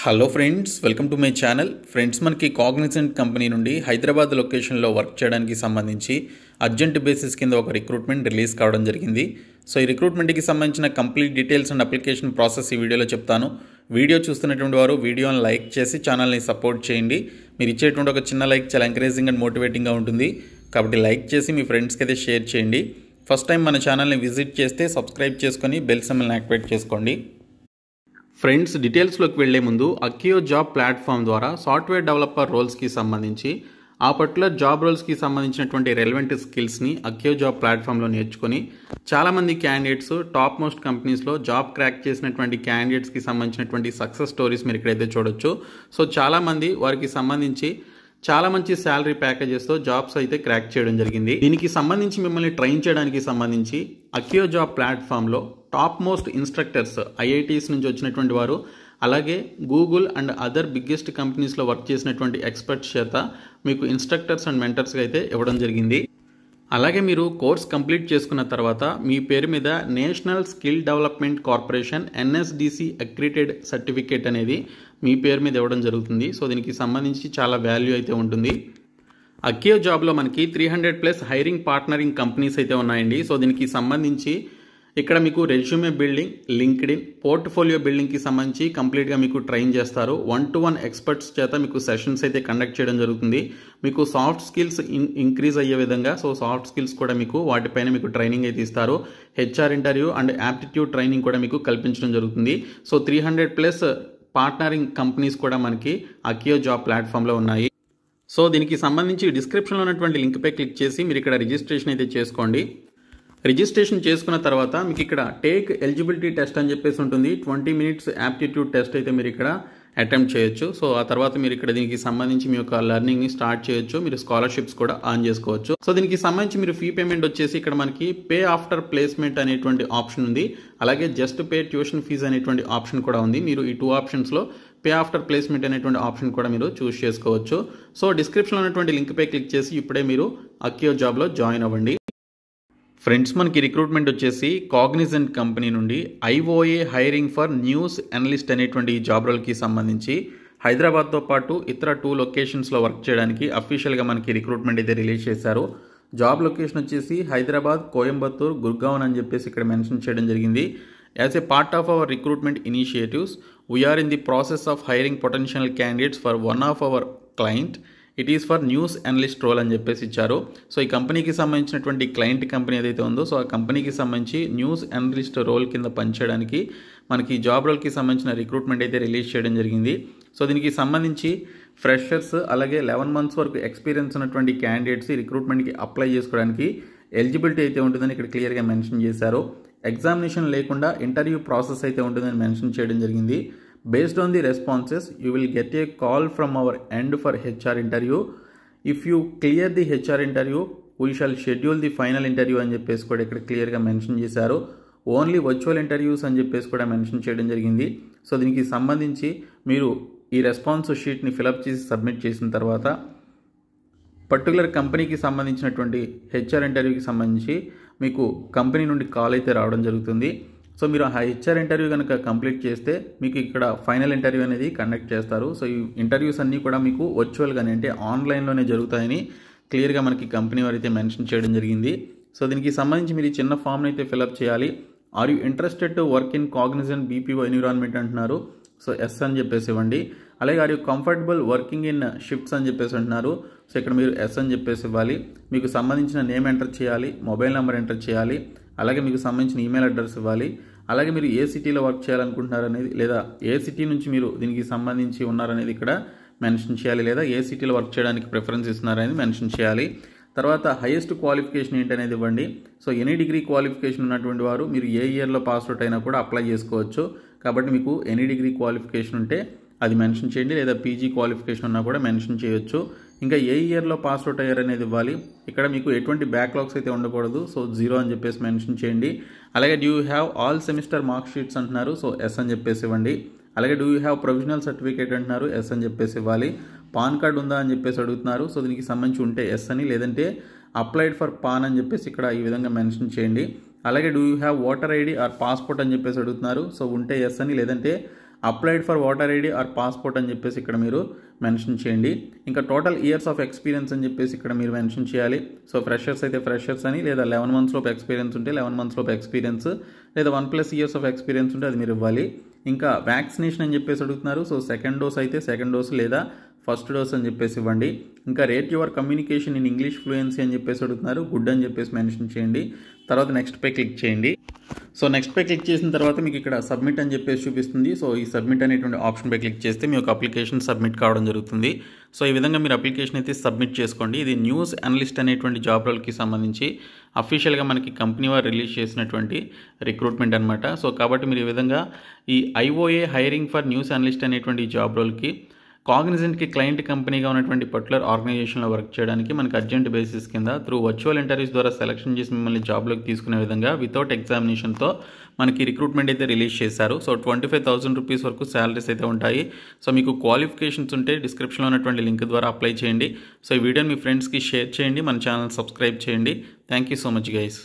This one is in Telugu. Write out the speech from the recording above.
Hello friends welcome to my channel friends మనకి కాగ్నిజెంట్ కంపెనీ నుండి హైదరాబాద్ లొకేషన్లో వర్క్ చేయడానికి సంబంధించి అర్జెంట్ బేసిస్ కింద ఒక రిక్రూట్మెంట్ రిలీజ్ కావడం జరిగింది. సో ఈ రిక్రూట్మెంట్కి సంబంధించిన complete details and application process ఈ వీడియోలో చెప్తాను. వీడియో చూస్తున్నటువంటి వారు వీడియోని లైక్ చేసి ఛానల్ని సపోర్ట్ చేయండి. మీరు ఇచ్చేటువంటి ఒక చిన్న లైక్ చాలా ఎంకరేజింగ్ అండ్ మోటివేటింగ్గా ఉంటుంది. కాబట్టి లైక్ చేసి మీ ఫ్రెండ్స్కి అయితే షేర్ చేయండి. ఫస్ట్ టైం మన ఛానల్ని విజిట్ చేస్తే సబ్స్క్రైబ్ చేసుకొని బెల్ సమ్మల్ని యాక్టివేట్ చేసుకోండి. ఫ్రెండ్స్ డీటెయిల్స్లోకి వెళ్ళే ముందు అక్కియో జాబ్ ప్లాట్ఫామ్ ద్వారా సాఫ్ట్వేర్ డెవలపర్ రోల్స్కి సంబంధించి ఆ పర్టికులర్ జాబ్ రోల్స్కి సంబంధించినటువంటి రెలవెంట్ స్కిల్స్ని అక్కియో జాబ్ ప్లాట్ఫామ్లో నేర్చుకొని చాలామంది క్యాండిడేట్స్ టాప్ మోస్ట్ కంపెనీస్లో జాబ్ క్రాక్ చేసినటువంటి క్యాండిడేట్స్కి సంబంధించినటువంటి సక్సెస్ స్టోరీస్ మీరు ఇక్కడైతే చూడొచ్చు. సో చాలామంది వారికి సంబంధించి చాలా మంచి శాలరీ ప్యాకేజెస్తో జాబ్స్ అయితే క్రాక్ చేయడం జరిగింది. దీనికి సంబంధించి మిమ్మల్ని ట్రైన్ చేయడానికి సంబంధించి అక్యో జాబ్ ప్లాట్ఫామ్లో టాప్ మోస్ట్ ఇన్స్ట్రక్టర్స్ ఐఐటీస్ నుంచి వచ్చినటువంటి వారు అలాగే గూగుల్ అండ్ అదర్ బిగ్గెస్ట్ కంపెనీస్లో వర్క్ చేసినటువంటి ఎక్స్పర్ట్స్ చేత మీకు ఇన్స్ట్రక్టర్స్ అండ్ మెంటర్స్గా అయితే ఇవ్వడం జరిగింది. అలాగే మీరు కోర్స్ కంప్లీట్ చేసుకున్న తర్వాత మీ పేరు మీద national skill development corporation NSDC accredited certificate అనేది మీ పేరు మీద ఇవ్వడం జరుగుతుంది. సో దీనికి సంబంధించి చాలా వాల్యూ అయితే ఉంటుంది. అక్కియో జాబ్లో మనకి three hundred plus hiring partnering companies అయితే ఉన్నాయండి. సో దీనికి సంబంధించి ఇక్కడ మీకు resume building LinkedIn portfolio బిల్డింగ్కి సంబంధించి కంప్లీట్గా మీకు ట్రైన్ చేస్తారు. వన్ టు వన్ ఎక్స్పర్ట్స్ చేత మీకు సెషన్స్ అయితే కండక్ట్ చేయడం జరుగుతుంది. మీకు సాఫ్ట్ స్కిల్స్ ఇంక్రీజ్ అయ్యే విధంగా సో సాఫ్ట్ స్కిల్స్ కూడా మీకు వాటిపైన మీకు ట్రైనింగ్ అయితే ఇస్తారు. HR interview and aptitude training కూడా మీకు కల్పించడం జరుగుతుంది. So three hundred plus partnering companies కూడా మనకి అకియో జాబ్ ప్లాట్ఫామ్లో ఉన్నాయి. సో దీనికి సంబంధించి డిస్క్రిప్షన్లో ఉన్నటువంటి లింక్పై క్లిక్ చేసి మీరు ఇక్కడ రిజిస్ట్రేషన్ అయితే చేసుకోండి. రిజిస్ట్రేషన్ చేసుకున్న తర్వాత మీకు ఇక్కడ టేక్ ఎలిజిబిలిటీ టెస్ట్ అని చెప్పేసి ఉంటుంది. ట్వంటీ మినిట్స్ యాప్టిట్యూడ్ టెస్ట్ అయితే మీరు ఇక్కడ అటెంప్ట్ చేయొచ్చు. సో ఆ తర్వాత మీరు ఇక్కడ దీనికి సంబంధించి మీ యొక్క లెర్నింగ్ని స్టార్ట్ చేయొచ్చు. మీరు స్కాలర్షిప్స్ కూడా ఆన్ చేసుకోవచ్చు. సో దీనికి సంబంధించి మీరు ఫీ పేమెంట్ వచ్చేసి ఇక్కడ మనకి పే ఆఫ్టర్ ప్లేస్మెంట్ అనేటువంటి ఆప్షన్ ఉంది. అలాగే జస్ట్ పే ట్యూషన్ ఫీజు అనేటువంటి ఆప్షన్ కూడా ఉంది. మీరు ఈ టూ ఆప్షన్స్లో పే ఆఫ్టర్ ప్లేస్మెంట్ అనేటువంటి ఆప్షన్ కూడా మీరు చూస్ చేసుకోవచ్చు. సో డిస్క్రిప్షన్లో ఉన్నటువంటి లింక్పై క్లిక్ చేసి ఇప్పుడే మీరు అక్కియో జాబ్లో జాయిన్ అవ్వండి. ఫ్రెండ్స్ మనకి రిక్రూట్మెంట్ వచ్చేసి కాగ్నిజెంట్ కంపెనీ నుండి IOA hiring for news analyst అనేటువంటి జాబ్ రోల్కి సంబంధించి హైదరాబాద్తో పాటు ఇతర టూ లొకేషన్స్లో వర్క్ చేయడానికి అఫీషియల్గా మనకి రిక్రూట్మెంట్ అయితే రిలీజ్ చేశారు. జాబ్ లొకేషన్ వచ్చేసి హైదరాబాద్ కోయంబత్తూర్ గుర్గావన్ అని చెప్పేసి ఇక్కడ మెన్షన్ చేయడం జరిగింది. As a part of our recruitment initiatives we are in the process of hiring potential candidates for one of our client it is for news analyst role అని చెప్పేసి ఇచ్చారు. సో ఈ కంపెనీకి సంబంధించినటువంటి క్లయింట్ కంపెనీ ఏదైతే ఉందో సో ఆ కంపెనీకి సంబంధించి న్యూస్ అనలిస్ట్ రోల్ కింద పనిచేయడానికి మనకి జాబ్ రోల్కి సంబంధించిన రిక్రూట్మెంట్ అయితే రిలీజ్ చేయడం జరిగింది. సో దీనికి సంబంధించి ఫ్రెషర్స్ అలాగే లెవెన్ మంత్స్ వరకు ఎక్స్పీరియన్స్ ఉన్నటువంటి క్యాండిడేట్స్ ఈ రిక్రూట్మెంట్కి అప్లై చేసుకోవడానికి ఎలిజిబిలిటీ అయితే ఉంటుందని ఇక్కడ క్లియర్గా మెన్షన్ చేశారు. ఎగ్జామినేషన్ లేకుండా ఇంటర్వ్యూ ప్రాసెస్ అయితే ఉంటుందని మెన్షన్ చేయడం జరిగింది. Based on the responses you will get a call from our end for hr interview. If you clear the hr interview we shall schedule the final interview అని చెప్పేసి కూడా ఇక్కడ క్లియర్గా మెన్షన్ చేశారు. ఓన్లీ వర్చువల్ ఇంటర్వ్యూస్ అని చెప్పేసి కూడా మెన్షన్ చేయడం జరిగింది. సో దీనికి సంబంధించి మీరు ఈ రెస్పాన్స్ షీట్ని ఫిలప్ చేసి సబ్మిట్ చేసిన తర్వాత పర్టికులర్ కంపెనీకి సంబంధించినటువంటి హెచ్ఆర్ ఇంటర్వ్యూకి సంబంధించి మీకు కంపెనీ నుండి కాల్ అయితే రావడం జరుగుతుంది. సో మీరు ఆ హెచ్ఆర్ ఇంటర్వ్యూ కనుక కంప్లీట్ చేస్తే మీకు ఇక్కడ ఫైనల్ ఇంటర్వ్యూ అనేది కండక్ట్ చేస్తారు. సో ఈ ఇంటర్వ్యూస్ అన్నీ కూడా మీకు వర్చువల్గానే అంటే ఆన్లైన్లోనే జరుగుతాయని క్లియర్గా మనకి కంపెనీ వారు అయితే మెన్షన్ చేయడం జరిగింది. సో దీనికి సంబంధించి మీరు ఈ చిన్న ఫామ్ని అయితే ఫిలప్ చేయాలి. Are you interested to work in Cognizant BPO environment అంటున్నారు. సో ఎస్ అని చెప్పేసి ఇవ్వండి. అలాగే are you comfortable working in shifts అని చెప్పేసి అంటున్నారు. సో ఇక్కడ మీరు ఎస్ అని చెప్పేసి ఇవ్వాలి. మీకు సంబంధించిన నేమ్ ఎంటర్ చేయాలి మొబైల్ నెంబర్ ఎంటర్ చేయాలి. అలాగే మీకు సంబంధించిన ఈమెయిల్ అడ్రస్ ఇవ్వాలి. అలాగే మీరు ఏ సిటీలో వర్క్ చేయాలనుకుంటున్నారనేది లేదా ఏ సిటీ నుంచి మీరు దీనికి సంబంధించి ఉన్నారనేది ఇక్కడ మెన్షన్ చేయాలి లేదా ఏ సిటీలో వర్క్ చేయడానికి ప్రిఫరెన్స్ ఇస్తున్నారనేది మెన్షన్ చేయాలి. తర్వాత హైయెస్ట్ క్వాలిఫికేషన్ ఏంటనేది ఇవ్వండి. సో ఎనీ డిగ్రీ క్వాలిఫికేషన్ ఉన్నటువంటి వారు మీరు ఏ ఇయర్లో పాస్ అవుట్ అయినా కూడా అప్లై చేసుకోవచ్చు. కాబట్టి మీకు ఎనీ డిగ్రీ క్వాలిఫికేషన్ ఉంటే అది మెన్షన్ చేయండి లేదా పీజీ క్వాలిఫికేషన్ ఉన్నా కూడా మెన్షన్ చేయొచ్చు. ఇంకా ఏ ఇయర్లో పాస్ అవుట్ అయ్యారు అనేది ఇవ్వాలి. ఇక్కడ మీకు ఎటువంటి బ్యాక్లాగ్స్ అయితే ఉండకూడదు. సో జీరో అని చెప్పేసి మెన్షన్ చేయండి. అలాగే do you have all semester mark sheets అంటున్నారు. సో ఎస్ అని చెప్పేసి ఇవ్వండి. అలాగే do you have provisional certificate అంటున్నారు. ఎస్ అని చెప్పేసి ఇవ్వాలి. పాన్ కార్డ్ ఉందా అని చెప్పేసి అడుగుతున్నారు. సో దీనికి సంబంధించి ఉంటే ఎస్ అని లేదంటే అప్లైడ్ ఫర్ పాన్ అని చెప్పేసి ఇక్కడ ఈ విధంగా మెన్షన్ చేయండి. అలాగే do you have voter ID or passport అని చెప్పేసి అడుగుతున్నారు. సో ఉంటే ఎస్ అని లేదంటే applied for voter ID or passport అని చెప్పేసి ఇక్కడ మీరు మెన్షన్ చేయండి. ఇంకా టోటల్ ఇయర్స్ ఆఫ్ ఎక్స్పీరియన్స్ అని చెప్పేసి ఇక్కడ మీరు మెన్షన్ చేయాలి. సో ఫ్రెషర్స్ అయితే ఫ్రెషర్స్ అని లేదా లెవెన్ మంత్స్ లోపు ఎక్స్పీరియన్స్ ఉంటే లెవెన్ మంత్స్ లోపు ఎక్స్పీరియన్స్ లేదా one plus years of experience ఉంటే అది మీరు ఇవ్వాలి. ఇంకా వ్యాక్సినేషన్ అని చెప్పేసి అడుగుతున్నారు. సో సెకండ్ డోస్ అయితే సెకండ్ డోస్ లేదా ఫస్ట్ డోస్ అని చెప్పేసి ఇవ్వండి. ఇంకా rate your communication in English fluency అని చెప్పేసి అడుగుతున్నారు. గుడ్ అని చెప్పేసి మెన్షన్ చేయండి. తర్వాత నెక్స్ట్ పై క్లిక్ చేయండి. సో నెక్స్ట్ పై క్లిక్ చేసిన తర్వాత మీకు ఇక్కడ సబ్మిట్ అని చెప్పేసి చూపిస్తుంది. సో ఈ సబ్మిట్ అనేటువంటి ఆప్షన్ పై క్లిక్ చేస్తే మీ యొక్క అప్లికేషన్ సబ్మిట్ కావడం జరుగుతుంది. సో ఈ విధంగా మీరు అప్లికేషన్ అయితే సబ్మిట్ చేసుకోండి. ఇది న్యూస్ అనలిస్ట్ అనేటువంటి జాబ్ రోల్కి సంబంధించి అఫీషియల్గా మనకి కంపెనీ వారు రిలీజ్ చేసినటువంటి రిక్రూట్మెంట్ అనమాట సో కాబట్టి మీరు ఈ విధంగా ఈ IOA hiring for news analyst అనేటువంటి జాబ్ రోల్కి కాగ్నిజెంట్కి క్లయింట్ కంపెనీగా ఉన్నటువంటి పర్టికులర్ ఆర్గనైజేషన్లో వర్క్ చేయడానికి మనకి అర్జెంట్ బేసిస్ కింద త్రూ వర్చువల్ ఇంటర్వ్యూస్ ద్వారా సెలక్షన్ చేసి మిమ్మల్ని జాబ్లోకి తీసుకునే విధంగా వితౌట్ ఎగ్జామినేషన్తో మనకి రిక్రూట్మెంట్ అయితే రిలీజ్ చేశారు. So twenty five thousand rupees వరకు శాలరీస్ అయితే ఉంటాయి. సో మీకు క్వాలిఫికేషన్స్ ఉంటే డిస్క్రిప్షన్లో ఉన్నటువంటి లింక్ ద్వారా అప్లై చేయండి. సో ఈ వీడియోని మీ ఫ్రెండ్స్కి షేర్ చేయండి. మన ఛానల్ సబ్స్క్రైబ్ చేయండి. Thank you so much guys